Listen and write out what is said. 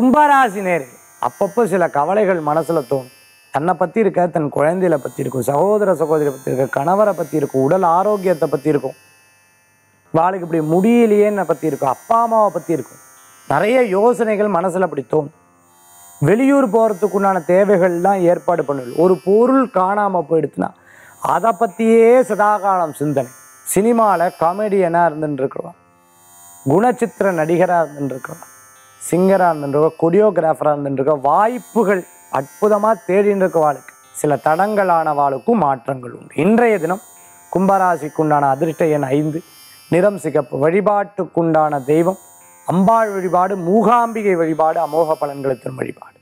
கும்பராசி நேரு அப்பப்போ சில கவலைகள் மனசுல தோணும். தன்னை பத்தி இருக்க தன் குழந்தைகளை பத்தி இருக்கும் சகோதர சகோதரியை பத்தி இருக்க கணவரை பத்தி இருக்கும் உடல் ஆரோக்கியத்தை பத்தி இருக்கும். வாளுக்கு இப்படி முடியலையேன்னு பத்தி இருக்கும் அப்பா அம்மாவை பத்தி இருக்கும். நிறைய யோசனைகள் மனசுல அப்படி தோணும். வெளியூர் போகிறதுக்குண்டான தேவைகள்லாம் ஏற்பாடு பண்ணுவது ஒரு பொருள் காணாமல் போயிடுச்சுன்னா அதை பற்றியே சதாகாலம் சிந்தனை. சினிமாவில் காமெடியனாக இருந்துட்டு இருக்கிறோம் குணச்சித்திர நடிகராக இருந்துட்டு இருக்கிறோம் சிங்கராக இருந்துட்டு கொடியோகிராஃபராக இருந்துட்டு வாய்ப்புகள் அற்புதமாக தேடின்னு இருக்க சில தடங்களான வாளுக்கும் மாற்றங்கள் உண்டு. இன்றைய தினம் கும்பராசிக்குண்டான அதிர்ஷ்ட எண் ஐந்து. நிறம் சிகப்பு வழிபாட்டுக்குண்டான தெய்வம். அம்பாள் வழிபாடு மூகாம்பிகை வழிபாடு அமோக பலன்களை தரும் வழிபாடு.